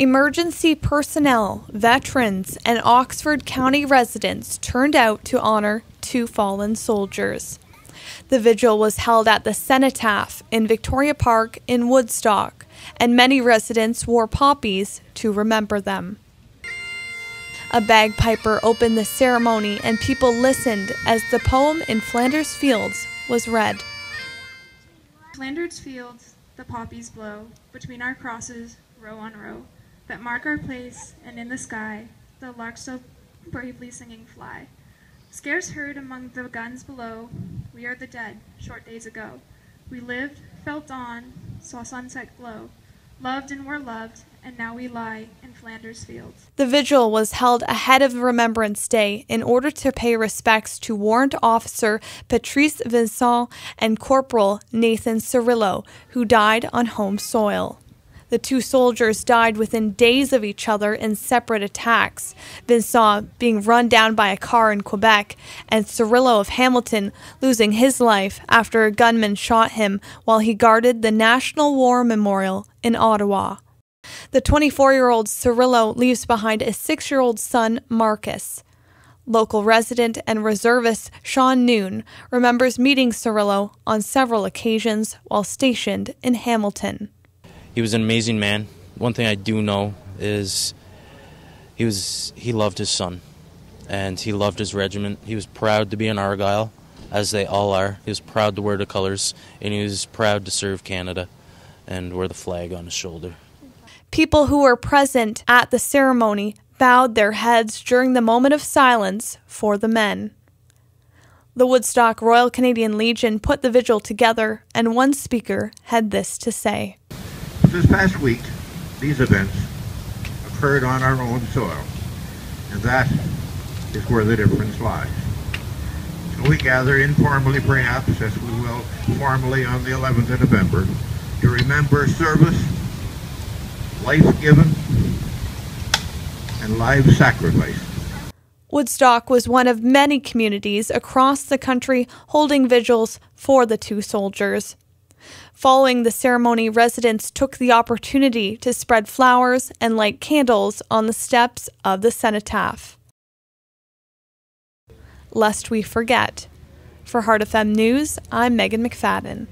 Emergency personnel, veterans, and Oxford County residents turned out to honor two fallen soldiers. The vigil was held at the Cenotaph in Victoria Park in Woodstock, and many residents wore poppies to remember them. A bagpiper opened the ceremony, and people listened as the poem in Flanders Fields was read. Flanders Fields, the poppies blow between our crosses, row on row that mark our place, and in the sky the larks so bravely singing fly. Scarce heard among the guns below, we are the dead, short days ago. We lived, felt dawn, saw sunset glow, loved and were loved, and now we lie in Flanders fields. The vigil was held ahead of Remembrance Day in order to pay respects to Warrant Officer Patrice Vincent and Corporal Nathan Cirillo, who died on home soil. The two soldiers died within days of each other in separate attacks, Vincent being run down by a car in Quebec, and Cirillo of Hamilton losing his life after a gunman shot him while he guarded the National War Memorial in Ottawa. The 24 year old Cirillo leaves behind a six year old son, Marcus. Local resident and reservist Sean Noon remembers meeting Cirillo on several occasions while stationed in Hamilton he was an amazing man. One thing I do know is he was he loved his son, and he loved his regiment. He was proud to be an Argyll, as they all are. He was proud to wear the colors, and he was proud to serve Canada, and wear the flag on his shoulder. People who were present at the ceremony bowed their heads during the moment of silence for the men. The Woodstock Royal Canadian Legion put the vigil together, and one speaker had this to say. This past week, these events occurred on our own soil, and that is where the difference lies. So we gather informally, perhaps, as we will formally on the 11th of November, to remember service, life given, and life sacrificed. Woodstock was one of many communities across the country holding vigils for the two soldiers. Following the ceremony, residents took the opportunity to spread flowers and light candles on the steps of the cenotaph. Lest we forget. For Heart of FM News, I'm Megan McFadden.